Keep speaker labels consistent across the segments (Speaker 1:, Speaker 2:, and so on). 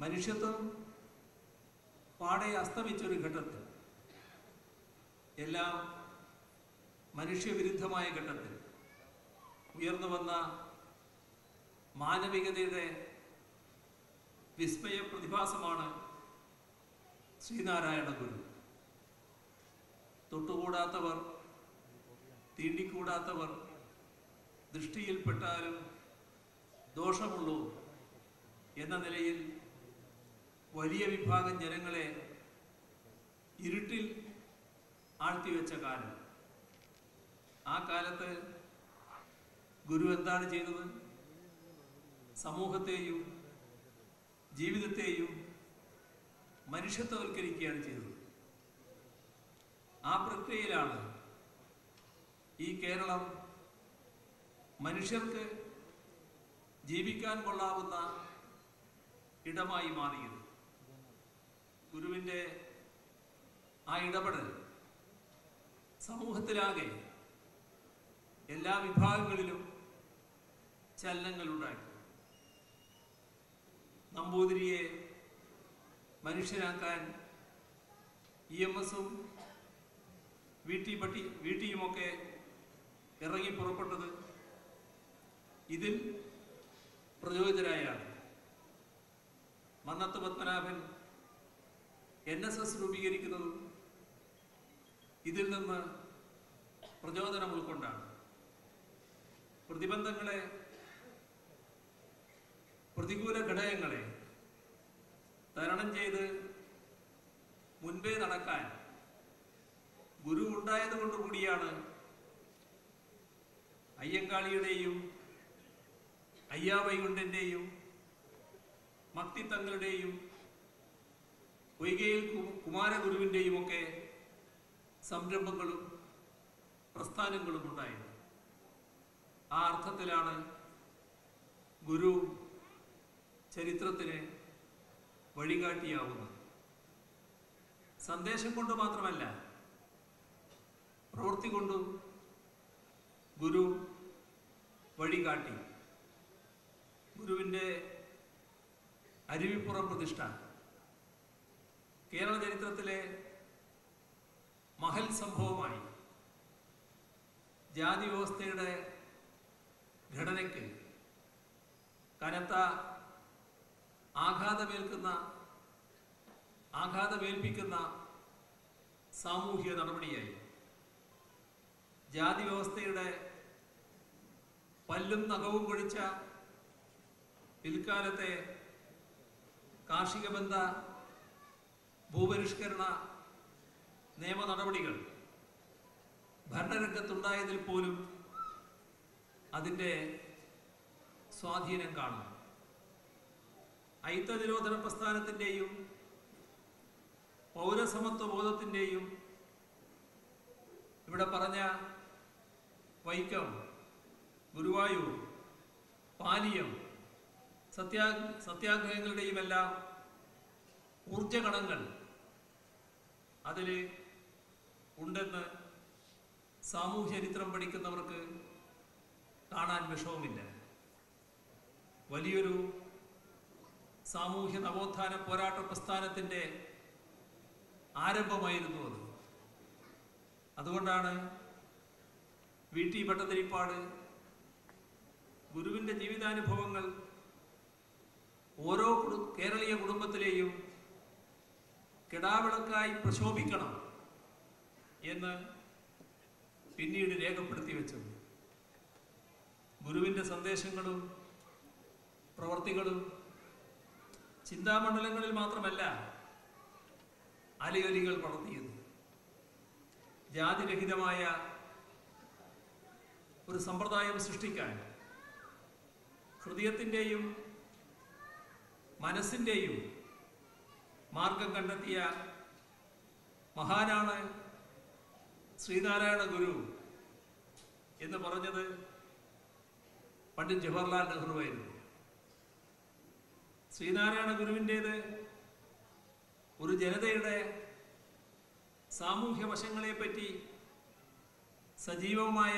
Speaker 1: മനുഷ്യത്വം പാടെ അസ്തമിച്ചൊരു ഘട്ടത്തിൽ. എല്ലാം മനുഷ്യവിരുദ്ധമായ ഘട്ടത്തിൽ ഉയർന്നു വന്ന മാനവികതയുടെ വിസ്മയ പ്രതിഭാസമാണ് ശ്രീനാരായണ ഗുരു. തൊട്ടുകൂടാത്തവർ തീണ്ടിക്കൂടാത്തവർ ദൃഷ്ടിയിൽപ്പെട്ടാലും ദോഷമുള്ളൂ എന്ന നിലയിൽ വലിയ വിഭാഗം ജനങ്ങളെ ഇരുട്ടിൽ ആഴ്ത്തിവെച്ച കാലം. ആ കാലത്ത് ഗുരു എന്താണ് ചെയ്തത്? സമൂഹത്തെയും ജീവിതത്തെയും മനുഷ്യത്വവൽക്കരിക്കുകയാണ് ചെയ്തത്. ആ പ്രക്രിയയിലാണ് ഈ കേരളം മനുഷ്യർക്ക് ജീവിക്കാൻ കൊള്ളാവുന്ന ഇടമായി മാറിയത്. ഗുരുവിന്റെ ആ ഇടപെടൽ സമൂഹത്തിലാകെ എല്ലാ വിഭാഗങ്ങളിലും ചലനങ്ങൾ ഉണ്ടാക്കി നമ്പൂതിരിയെ മനുഷ്യനാക്കാൻ ഇ എം എസും വി ടി പട്ടി വി ടിയുമൊക്കെ ഇറങ്ങി പുറപ്പെട്ടത് ഇതിൽ പ്രചോദിതരായാണ്. Mannathu Padmanabhan N S S രൂപീകരിക്കുന്നതും ഇതിൽ നിന്ന് പ്രചോദനം ഉൾക്കൊണ്ടാണ്. പ്രതിബന്ധങ്ങളെ പ്രതികൂല ഘടകങ്ങളെ തരണം ചെയ്ത് മുൻപേ നടക്കാൻ ഗുരു ഉണ്ടായതുകൊണ്ട് കൂടിയാണ് അയ്യങ്കാളിയുടെയും മക്തി മക്തിത്തങ്ങളുടെയും പൊയ്കയിൽ കുമാരഗുരുവിന്റെയും ഒക്കെ സംരംഭങ്ങളും പ്രസ്ഥാനങ്ങളും ഉണ്ടായത്. ആ അർത്ഥത്തിലാണ് ഗുരു ചരിത്രത്തിന് വഴികാട്ടിയാവുന്നത്. സന്ദേശം കൊണ്ട് മാത്രമല്ല പ്രവൃത്തി കൊണ്ടും ഗുരു വഴികാട്ടി. ഗുരുവിന്റെ അരുവിപ്പുറം പ്രതിഷ്ഠ. കേരള ചരിത്രത്തിലെ മഹൽ സംഭവമായി ജാതി വ്യവസ്ഥയുടെ ഘടനയ്ക്ക് കനത്ത ആഘാതമേൽക്കുന്ന ആഘാതമേൽപ്പിക്കുന്ന സാമൂഹിക നടപടിയായി ജാതി വ്യവസ്ഥയുടെ പല്ലും നഖവും പൊഴിച്ച പിൽക്കാലത്തെ കാർഷിക ബന്ധ ഭൂപരിഷ്കരണ നിയമ നടപടികൾ ഭരണരംഗത്തുണ്ടായതിൽ പോലും അതിന്റെ സ്വാധീനം കാണും നിരോധന പ്രസ്ഥാനത്തിന്റെയും പൗരസമത്വ ബോധത്തിന്റെയും ഇവിടെ പറഞ്ഞ വൈക്കം ഗുരുവായൂർ പാലിയം സത്യാ സത്യാഗ്രഹങ്ങളുടെയുമെല്ലാം ഊർജകണങ്ങൾ അതിൽ ഉണ്ടെന്ന് സാമൂഹ്യചരിത്രം പഠിക്കുന്നവർക്ക് കാണാൻ വിഷമമില്ല. വലിയൊരു സാമൂഹ്യ നവോത്ഥാന പോരാട്ട പ്രസ്ഥാനത്തിന്റെ ആരംഭമായിരുന്നു അത്. അതുകൊണ്ടാണ് വി ടി ഭട്ടതിരിപ്പാട് ഗുരുവിന്റെ ജീവിതാനുഭവങ്ങൾ ഓരോ കേരളീയ കുടുംബത്തിലെയും കിടാവിളക്കായി പ്രശോഭിക്കണം എന്ന് പിന്നീട് രേഖപ്പെടുത്തി വെച്ചത്. ഗുരുവിന്റെ സന്ദേശങ്ങളും പ്രവർത്തികളും ചിന്താമണ്ഡലങ്ങളിൽ മാത്രമല്ല അലയൊലികൾ പടർത്തിയത് ജാതിരഹിതമായ ഒരു സമ്പ്രദായം സൃഷ്ടിക്കാൻ ഹൃദയത്തിന്റെയും മനസ്സിന്റെയും മാർഗം കണ്ടെത്തിയ മഹാനാണ് ശ്രീനാരായണ ഗുരു എന്ന് പറഞ്ഞത് പണ്ഡിറ്റ് ജവഹർലാൽ നെഹ്റുവായിരുന്നു ശ്രീനാരായണ ഗുരുവിന്റേത് ഒരു ജനതയുടെ സാമൂഹ്യ വശങ്ങളെപ്പറ്റി സജീവമായ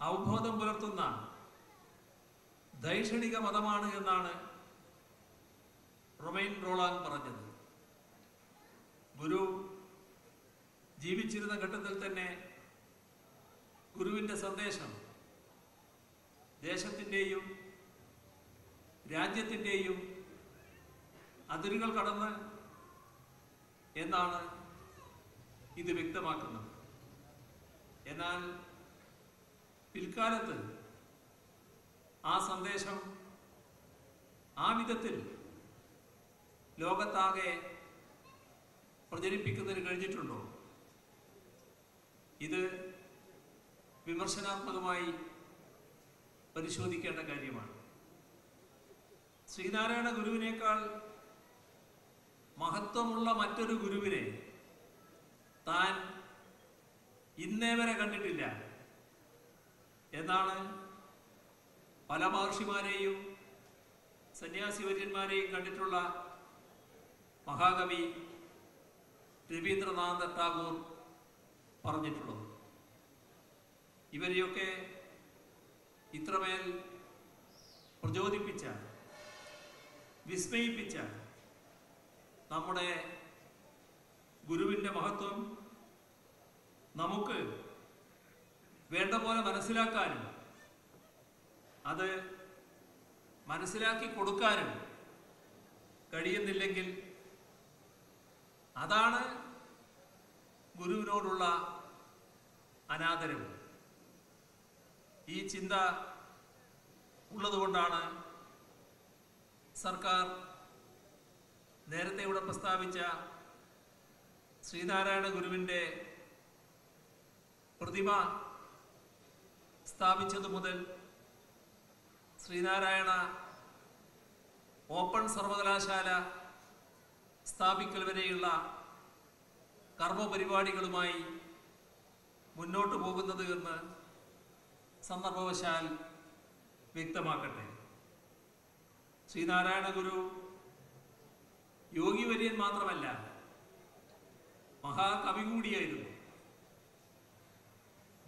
Speaker 1: അവബോധം പുലർത്തുന്ന ദൈക്ഷണിക മതമാണ് എന്നാണ് റൊമൈൻ റോളാൻ പറഞ്ഞത് ഗുരു ജീവിച്ചിരുന്ന ഘട്ടത്തിൽ തന്നെ ഗുരുവിന്റെ സന്ദേശം ദേശത്തിന്റെയും രാജ്യത്തിന്റെയും അതിരുകൾ കടന്ന് എന്നാണ് ഇത് വ്യക്തമാക്കുന്നത്. എന്നാൽ പിൽക്കാലത്ത് ആ സന്ദേശം ആ വിധത്തിൽ ലോകത്താകെ പ്രചരിപ്പിക്കുന്നതിന് കഴിഞ്ഞിട്ടുണ്ടോ? ഇത് വിമർശനാത്മകമായി പരിശോധിക്കേണ്ട കാര്യമാണ്. ശ്രീനാരായണ ഗുരുവിനേക്കാൾ മഹത്വമുള്ള മറ്റൊരു ഗുരുവിനെ താൻ ഇന്നേ വരെ കണ്ടിട്ടില്ല. എന്നാണ് പല മഹർഷിമാരെയും സന്യാസിവര്യന്മാരെയും കണ്ടിട്ടുള്ള മഹാകവി രവീന്ദ്രനാഥ ടാഗോർ പറഞ്ഞിട്ടുള്ളത്. ഇവരെയൊക്കെ ഇത്രമേൽ പ്രചോദിപ്പിച്ച വിസ്മയിപ്പിച്ച നമ്മുടെ ഗുരുവിന്റെ മഹത്വം നമുക്ക് വേണ്ട പോലെ മനസ്സിലാക്കാനും അത് മനസ്സിലാക്കി കൊടുക്കാനും കഴിയുന്നില്ലെങ്കിൽ അതാണ് ഗുരുവിനോടുള്ള അനാദരവ് ഈ ചിന്ത ഉള്ളതുകൊണ്ടാണ് സർക്കാർ നേരത്തെ ഇവിടെ പ്രസ്താവിച്ച ശ്രീനാരായണ ഗുരുവിന്റെ പ്രതിമ സ്ഥാപിച്ചതു മുതൽ ശ്രീനാരായണ ഓപ്പൺ സർവകലാശാല സ്ഥാപിക്കൽ വരെയുള്ള കർമ്മപരിപാടികളുമായി മുന്നോട്ട് പോകുന്നത് എന്ന് സന്ദർഭവശാൽ വ്യക്തമാക്കട്ടെ. ശ്രീനാരായണ ഗുരു യോഗി വര്യൻ മാത്രമല്ല മഹാകവി കൂടിയായിരുന്നു.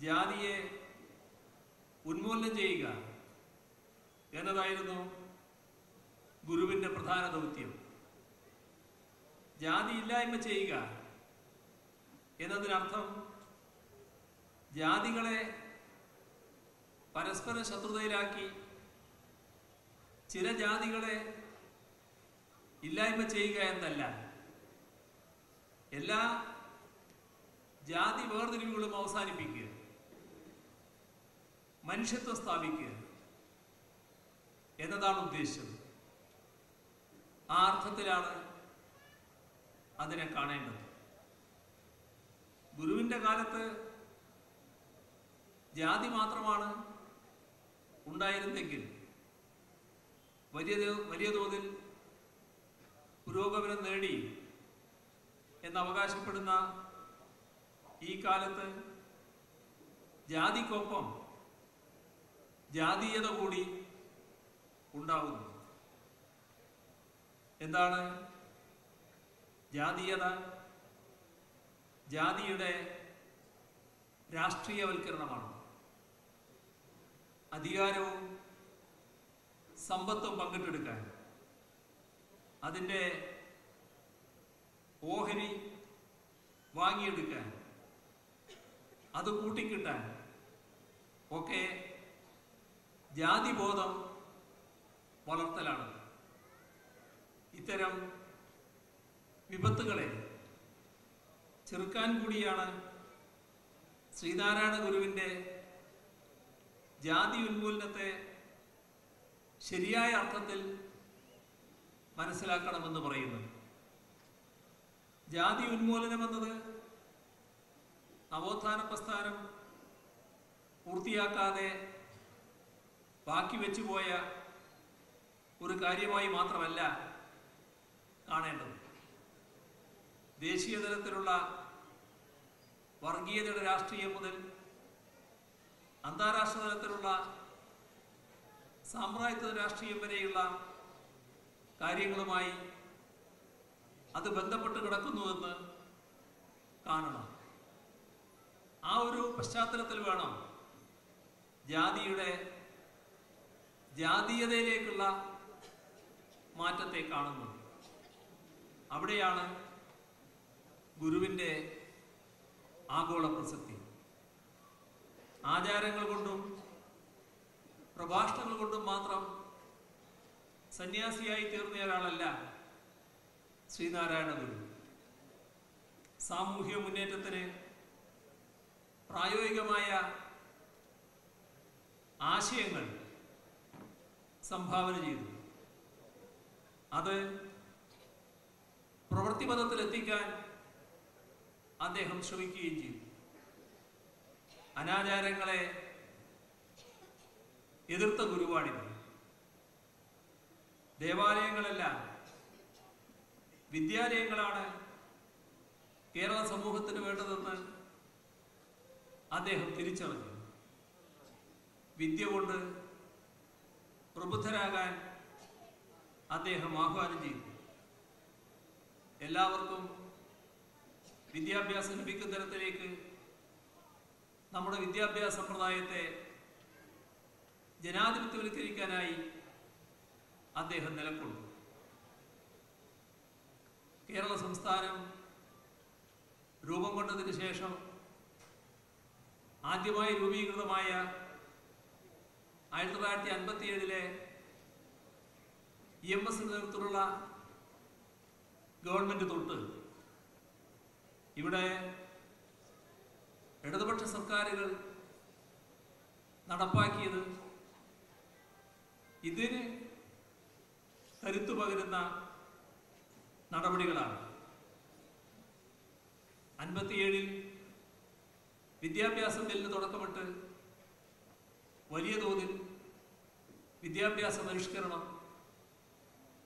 Speaker 1: ജാതിയെ ഉന്മൂലനം ചെയ്യുക എന്നതായിരുന്നു ഗുരുവിന്റെ പ്രധാന ദൗത്യം. ജാതി ഇല്ലായ്മ ചെയ്യുക എന്നതിനർത്ഥം ജാതികളെ പരസ്പര ശത്രുതയിലാക്കി ചില ജാതികളെ ഇല്ലായ്മ ചെയ്യുക എന്നല്ല. എല്ലാ ജാതി വേർതിരിവുകളും അവസാനിപ്പിക്കുക. മനുഷ്യത്വം സ്ഥാപിക്കുക എന്നതാണ് ഉദ്ദേശം. ആ അർത്ഥത്തിലാണ് അതിനെ കാണേണ്ടത്. ഗുരുവിന്റെ കാലത്ത് ജാതി മാത്രമാണ് ഉണ്ടായിരുന്നെങ്കിൽ വലിയ വലിയ തോതിൽ പുരോഗമനം നേടി എന്ന് അവകാശപ്പെടുന്ന ഈ കാലത്ത് ജാതിക്കൊപ്പം ജാതീയത കൂടി ഉണ്ടാവുന്നു. എന്താണ് ജാതീയത ജാതിയുടെ രാഷ്ട്രീയവൽക്കരണമാണ്. അധികാരവും സമ്പത്തും പങ്കിട്ടെടുക്കാൻ. അതിന്റെ ഓഹരി വാങ്ങിയെടുക്കാൻ. അത് കൂട്ടിക്കിട്ടാൻ. ഒക്കെ ജാതിബോധം വളർത്തലാണ്. ഇത്തരം വിപത്തുകളെ. ചെറുക്കാൻ കൂടിയാണ് ശ്രീനാരായണ ഗുരുവിന്റെ ജാതി ഉന്മൂലനത്തെ ശരിയായ അർത്ഥത്തിൽ മനസ്സിലാക്കണമെന്ന് പറയുന്നത്. ജാതി ഉന്മൂലനം എന്നത് നവോത്ഥാന പ്രസ്ഥാനം പൂർത്തിയാക്കാതെ ബാക്കി വെച്ചുപോയ ഒരു കാര്യമായി മാത്രമല്ല കാണേണ്ടത്. ദേശീയ തലത്തിലുള്ള വർഗീയതയുടെ രാഷ്ട്രീയം മുതൽ അന്താരാഷ്ട്ര തലത്തിലുള്ള സാമ്രാജ്യത്വ രാഷ്ട്രീയം വരെയുള്ള കാര്യങ്ങളുമായി അത് ബന്ധപ്പെട്ട് കിടക്കുന്നുവെന്ന് കാണണം. ആ ഒരു പശ്ചാത്തലത്തിൽ വേണം ജാതിയുടെ ജാതീയതയിലേക്കുള്ള മാറ്റത്തെ കാണുന്നത്. അവിടെയാണ് ഗുരുവിന്റെ ആഗോള പ്രസക്തി. ആചാരങ്ങൾ കൊണ്ടും പ്രഭാഷണങ്ങൾ കൊണ്ടും മാത്രം സന്യാസിയായി തീർന്ന ഒരാളല്ല ശ്രീനാരായണ ഗുരു. സാമൂഹ്യ മുന്നേറ്റത്തിന് പ്രായോഗികമായ ആശയങ്ങൾ സംഭാവന ചെയ്തു. അത് പ്രവൃത്തിപഥത്തിൽ എത്തിക്കാൻ അദ്ദേഹം ശ്രമിക്കുകയും ചെയ്തു. അനാചാരങ്ങളെ എതിർത്ത ഗുരുവാണിത്. ദേവാലയങ്ങളല്ല വിദ്യാലയങ്ങളാണ് കേരള സമൂഹത്തിന് വേണ്ടതെന്ന് അദ്ദേഹം തിരിച്ചറിഞ്ഞു. വിദ്യ കൊണ്ട് പ്രബുദ്ധരാകാൻ അദ്ദേഹം ആഹ്വാനം ചെയ്തു. എല്ലാവർക്കും വിദ്യാഭ്യാസം ലഭിക്കുന്ന തരത്തിലേക്ക് നമ്മുടെ വിദ്യാഭ്യാസ സമ്പ്രദായത്തെ ജനാധിപത്യവൽക്കരിക്കാനായി അദ്ദേഹം നിലക്കൊള്ളു കേരള സംസ്ഥാനം രൂപം കൊണ്ടതിന് ശേഷം ആദ്യമായി രൂപീകൃതമായ ആയിരത്തി തൊള്ളായിരത്തി അൻപത്തി ഏഴിലെ ഇ എം എസ് നേതൃത്വത്തിലുള്ള ഗവൺമെന്റ് തൊട്ട് ഇവിടെ ഇടതുപക്ഷ സർക്കാരുകൾ നടപ്പാക്കിയത് ഇതിന് കരുത്തു പകരുന്ന നടപടികളാണ്. അൻപത്തിയേഴിൽ വിദ്യാഭ്യാസ ബില്ലിന് തുടക്കമിട്ട് വലിയ തോതിൽ വിദ്യാഭ്യാസ പരിഷ്കരണം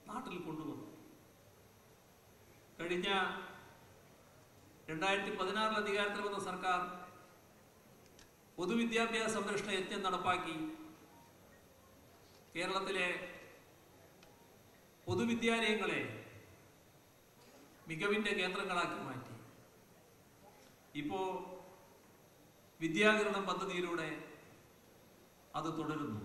Speaker 1: നാട്ടിൽ കൊണ്ടുവന്നു. കഴിഞ്ഞ രണ്ടായിരത്തി പതിനാറിൽ അധികാരത്തിൽ വന്ന സർക്കാർ പൊതുവിദ്യാഭ്യാസ സംരക്ഷണ യജ്ഞം നടപ്പാക്കി. കേരളത്തിലെ പൊതുവിദ്യാലയങ്ങളെ മികവിന്റെ കേന്ദ്രങ്ങളാക്കി മാറ്റി. ഇപ്പോൾ വിദ്യാകരണം പദ്ധതിയിലൂടെ അത് തുടരുന്നു.